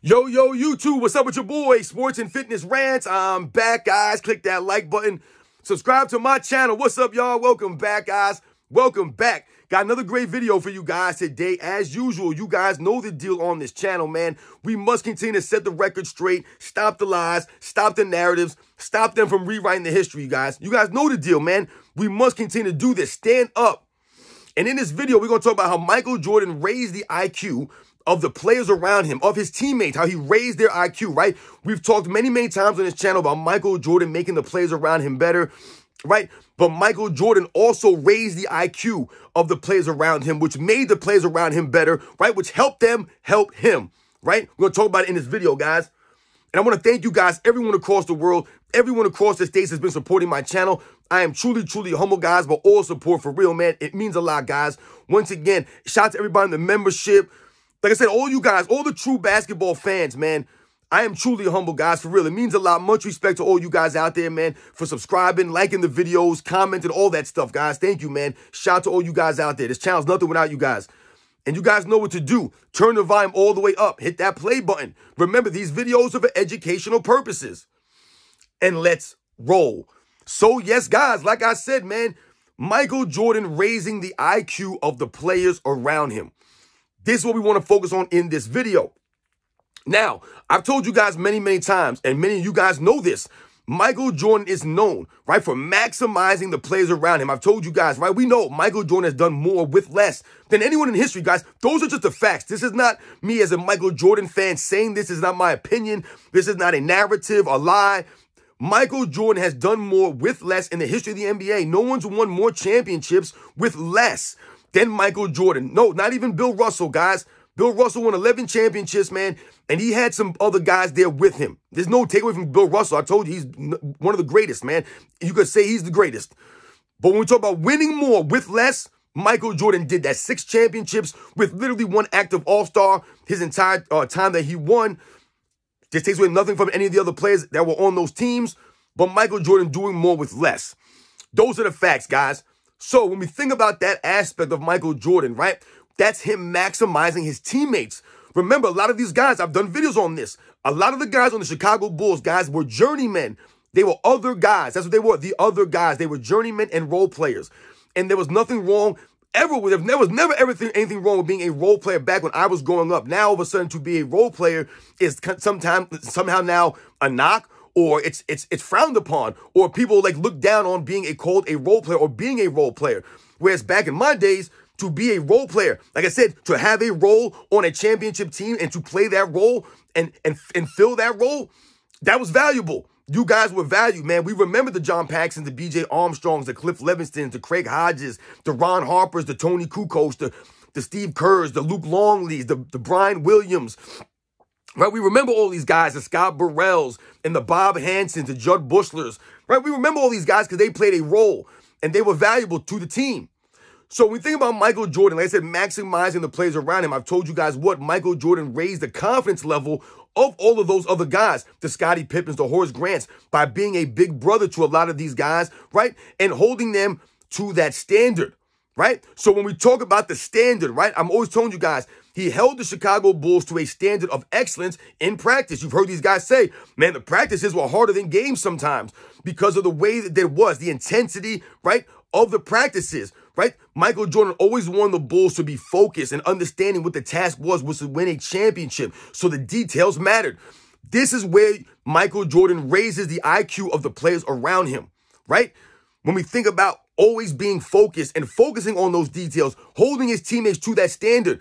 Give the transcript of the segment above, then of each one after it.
Yo, yo, YouTube, what's up with your boy? Sports and Fitness Rants. I'm back, guys. Click that like button. Subscribe to my channel. What's up, y'all? Welcome back, guys. Welcome back. Got another great video for you guys today. As usual, you guys know the deal on this channel, man. We must continue to set the record straight, stop the lies, stop the narratives, stop them from rewriting the history, you guys. You guys know the deal, man. We must continue to do this. Stand up. And in this video, we're going to talk about how Michael Jordan raised the IQ of the players around him, of his teammates, how he raised their IQ, right? We've talked many, many times on this channel about Michael Jordan making the players around him better, right? But Michael Jordan also raised the IQ of the players around him, which made the players around him better, right? Which helped them help him, right? We're to talk about it in this video, guys. And I want to thank you guys, everyone across the world, everyone across the states has been supporting my channel. I am truly, truly humble, guys, but all support for real, man. It means a lot, guys. Once again, shout out to everybody in the membership, like I said, all you guys, all the true basketball fans, man, I am truly humble, guys, for real. It means a lot. Much respect to all you guys out there, man, for subscribing, liking the videos, commenting, all that stuff, guys. Thank you, man. Shout out to all you guys out there. This channel's nothing without you guys. And you guys know what to do. Turn the volume all the way up. Hit that play button. Remember, these videos are for educational purposes. And let's roll. So, yes, guys, like I said, man, Michael Jordan raising the IQ of the players around him. This is what we want to focus on in this video. Now, I've told you guys many, many times, and many of you guys know this. Michael Jordan is known, right, for maximizing the players around him. I've told you guys, right? We know Michael Jordan has done more with less than anyone in history, guys. Those are just the facts. This is not me as a Michael Jordan fan saying this is not my opinion. This is not a narrative, a lie. Michael Jordan has done more with less in the history of the NBA. No one's won more championships with less then Michael Jordan. No, not even Bill Russell, guys. Bill Russell won 11 championships, man, and he had some other guys there with him. There's no takeaway from Bill Russell. I told you he's one of the greatest, man. You could say he's the greatest. But when we talk about winning more with less, Michael Jordan did that. Six championships with literally one active all-star his entire uh, time that he won. This takes away nothing from any of the other players that were on those teams, but Michael Jordan doing more with less. Those are the facts, guys. So when we think about that aspect of Michael Jordan, right? That's him maximizing his teammates. Remember, a lot of these guys, I've done videos on this. A lot of the guys on the Chicago Bulls, guys, were journeymen. They were other guys. That's what they were. The other guys. They were journeymen and role players. And there was nothing wrong ever with There was never everything anything wrong with being a role player back when I was growing up. Now all of a sudden to be a role player is sometimes somehow now a knock or it's it's it's frowned upon, or people like look down on being a called a role player or being a role player. Whereas back in my days, to be a role player, like I said, to have a role on a championship team and to play that role and and and fill that role, that was valuable. You guys were valued, man. We remember the John Paxsons, the BJ Armstrongs, the Cliff Levingston, the Craig Hodges, the Ron Harpers, the Tony Kukocs, the, the Steve Kerrs, the Luke Longleys, the, the Brian Williams, Right? We remember all these guys, the Scott Burrells and the Bob Hansens, the Jud Buechlers, Right? We remember all these guys because they played a role and they were valuable to the team. So when we think about Michael Jordan, like I said, maximizing the players around him, I've told you guys what Michael Jordan raised the confidence level of all of those other guys, the Scottie Pippens, the Horace Grants, by being a big brother to a lot of these guys, right? And holding them to that standard, right? So when we talk about the standard, right? I'm always telling you guys, he held the Chicago Bulls to a standard of excellence in practice. You've heard these guys say, man, the practices were harder than games sometimes because of the way that there was, the intensity, right, of the practices, right? Michael Jordan always wanted the Bulls to be focused and understanding what the task was, was to win a championship. So the details mattered. This is where Michael Jordan raises the IQ of the players around him, right? When we think about always being focused and focusing on those details, holding his teammates to that standard,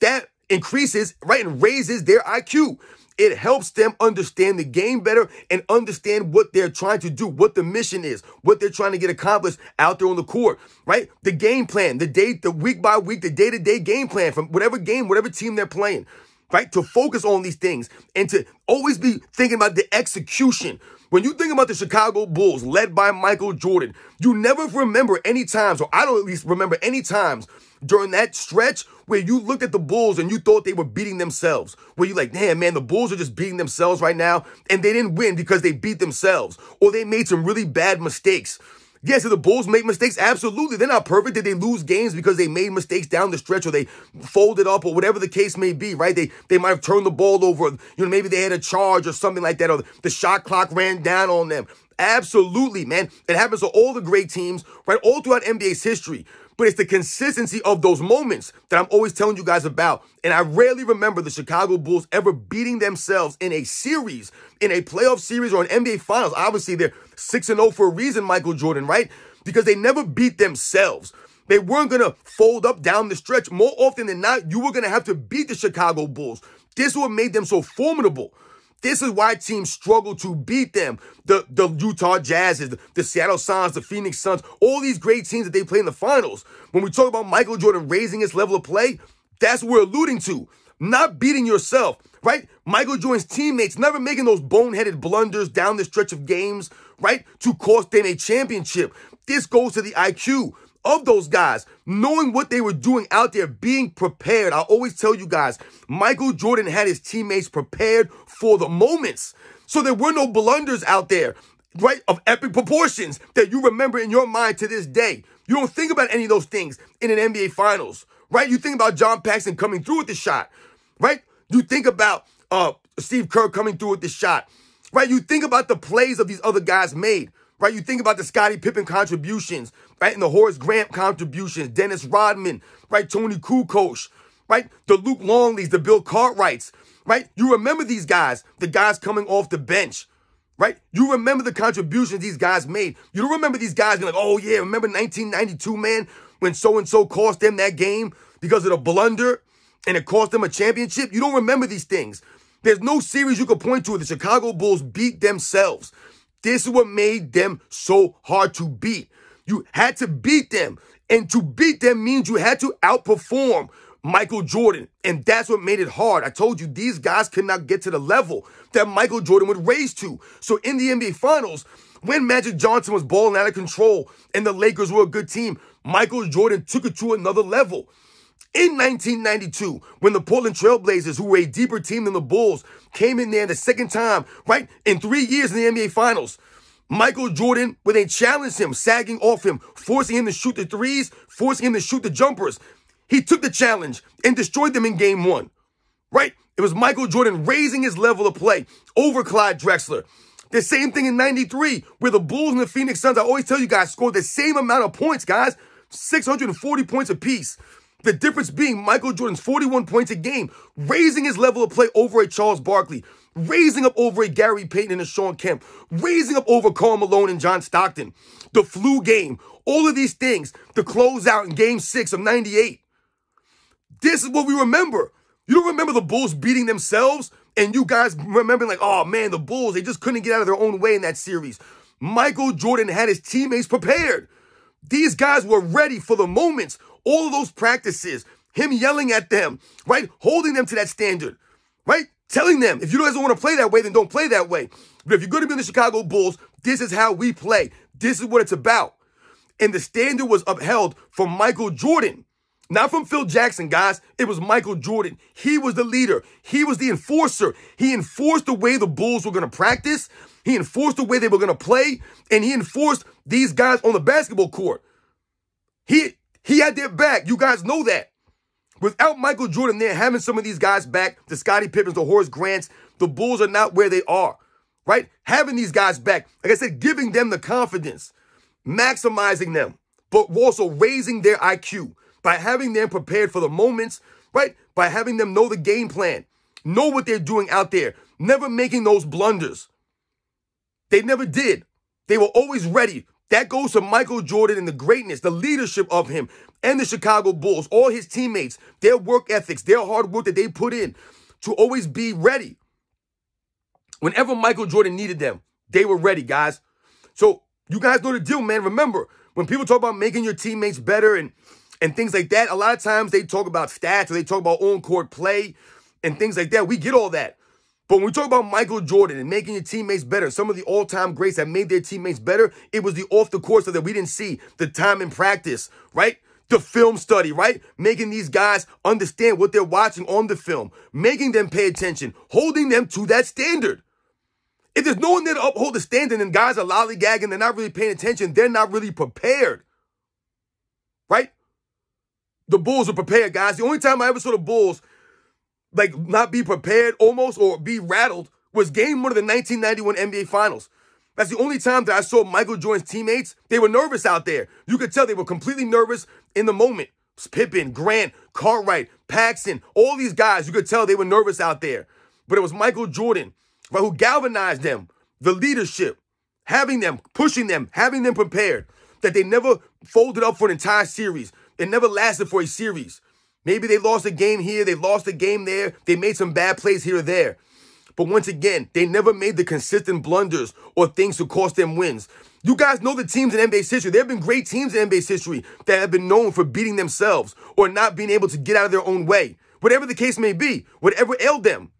that increases, right, and raises their IQ. It helps them understand the game better and understand what they're trying to do, what the mission is, what they're trying to get accomplished out there on the court, right? The game plan, the day, the week by week, the day to day game plan from whatever game, whatever team they're playing, right? To focus on these things and to always be thinking about the execution. When you think about the Chicago Bulls led by Michael Jordan, you never remember any times, or I don't at least remember any times during that stretch where you looked at the Bulls and you thought they were beating themselves. Where you're like, damn, man, the Bulls are just beating themselves right now. And they didn't win because they beat themselves or they made some really bad mistakes. Yes, the Bulls make mistakes? Absolutely. They're not perfect. Did they lose games because they made mistakes down the stretch or they folded up or whatever the case may be, right? They they might have turned the ball over. You know, maybe they had a charge or something like that, or the shot clock ran down on them. Absolutely, man. It happens to all the great teams, right? All throughout NBA's history. But it's the consistency of those moments that I'm always telling you guys about. And I rarely remember the Chicago Bulls ever beating themselves in a series, in a playoff series or an NBA Finals. Obviously, they're 6 0 for a reason, Michael Jordan, right? Because they never beat themselves. They weren't going to fold up down the stretch. More often than not, you were going to have to beat the Chicago Bulls. This is what made them so formidable. This is why teams struggle to beat them. The, the Utah Jazzes, the, the Seattle Sonics, the Phoenix Suns, all these great teams that they play in the finals. When we talk about Michael Jordan raising his level of play, that's what we're alluding to. Not beating yourself, right? Michael Jordan's teammates never making those boneheaded blunders down the stretch of games, right? To cost them a championship. This goes to the IQ of those guys, knowing what they were doing out there, being prepared. I always tell you guys, Michael Jordan had his teammates prepared for the moments. So there were no blunders out there, right, of epic proportions that you remember in your mind to this day. You don't think about any of those things in an NBA Finals, right? You think about John Paxson coming through with the shot, right? You think about uh, Steve Kerr coming through with the shot, right? You think about the plays of these other guys made right? You think about the Scottie Pippen contributions, right? And the Horace Grant contributions, Dennis Rodman, right? Tony Kukoc, right? The Luke Longleys, the Bill Cartwrights, right? You remember these guys, the guys coming off the bench, right? You remember the contributions these guys made. You don't remember these guys being like, oh yeah, remember 1992, man, when so-and-so cost them that game because of the blunder and it cost them a championship? You don't remember these things. There's no series you could point to where the Chicago Bulls beat themselves. This is what made them so hard to beat. You had to beat them. And to beat them means you had to outperform Michael Jordan. And that's what made it hard. I told you these guys could not get to the level that Michael Jordan would raise to. So in the NBA Finals, when Magic Johnson was balling out of control and the Lakers were a good team, Michael Jordan took it to another level. In 1992, when the Portland Trailblazers, who were a deeper team than the Bulls, came in there the second time, right, in three years in the NBA Finals, Michael Jordan, when they challenged him, sagging off him, forcing him to shoot the threes, forcing him to shoot the jumpers, he took the challenge and destroyed them in game one, right? It was Michael Jordan raising his level of play over Clyde Drexler. The same thing in 93, where the Bulls and the Phoenix Suns, I always tell you guys, scored the same amount of points, guys, 640 points apiece. The difference being Michael Jordan's 41 points a game, raising his level of play over a Charles Barkley, raising up over a Gary Payton and a Shawn Kemp, raising up over Karl Malone and John Stockton, the flu game, all of these things, the closeout in game six of 98. This is what we remember. You don't remember the Bulls beating themselves? And you guys remember like, oh man, the Bulls, they just couldn't get out of their own way in that series. Michael Jordan had his teammates prepared. These guys were ready for the moments all of those practices, him yelling at them, right? Holding them to that standard, right? Telling them, if you guys don't want to play that way, then don't play that way. But if you're going to be in the Chicago Bulls, this is how we play. This is what it's about. And the standard was upheld from Michael Jordan. Not from Phil Jackson, guys. It was Michael Jordan. He was the leader. He was the enforcer. He enforced the way the Bulls were going to practice. He enforced the way they were going to play. And he enforced these guys on the basketball court. He he had their back. You guys know that. Without Michael Jordan there having some of these guys back, the Scottie Pippens, the Horace Grants, the Bulls are not where they are, right? Having these guys back, like I said, giving them the confidence, maximizing them, but also raising their IQ by having them prepared for the moments, right? By having them know the game plan, know what they're doing out there, never making those blunders. They never did. They were always ready that goes to Michael Jordan and the greatness, the leadership of him and the Chicago Bulls, all his teammates, their work ethics, their hard work that they put in to always be ready. Whenever Michael Jordan needed them, they were ready, guys. So you guys know the deal, man. Remember, when people talk about making your teammates better and and things like that, a lot of times they talk about stats or they talk about on-court play and things like that. We get all that. But when we talk about Michael Jordan and making your teammates better, some of the all-time greats that made their teammates better, it was the off the court stuff that we didn't see, the time in practice, right? The film study, right? Making these guys understand what they're watching on the film, making them pay attention, holding them to that standard. If there's no one there to uphold the standard and guys are lollygagging, they're not really paying attention, they're not really prepared. Right? The Bulls were prepared, guys. The only time I ever saw the Bulls like not be prepared almost or be rattled was game one of the 1991 NBA Finals. That's the only time that I saw Michael Jordan's teammates. They were nervous out there. You could tell they were completely nervous in the moment. Pippen, Grant, Cartwright, Paxson, all these guys, you could tell they were nervous out there. But it was Michael Jordan right, who galvanized them, the leadership, having them, pushing them, having them prepared, that they never folded up for an entire series. It never lasted for a series. Maybe they lost a game here, they lost a game there, they made some bad plays here or there. But once again, they never made the consistent blunders or things to cost them wins. You guys know the teams in NBA's history. There have been great teams in NBA's history that have been known for beating themselves or not being able to get out of their own way. Whatever the case may be, whatever ailed them.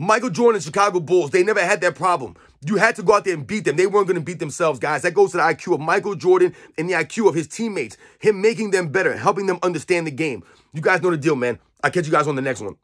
Michael Jordan Chicago Bulls, they never had that problem. You had to go out there and beat them. They weren't going to beat themselves, guys. That goes to the IQ of Michael Jordan and the IQ of his teammates. Him making them better, helping them understand the game. You guys know the deal, man. I'll catch you guys on the next one.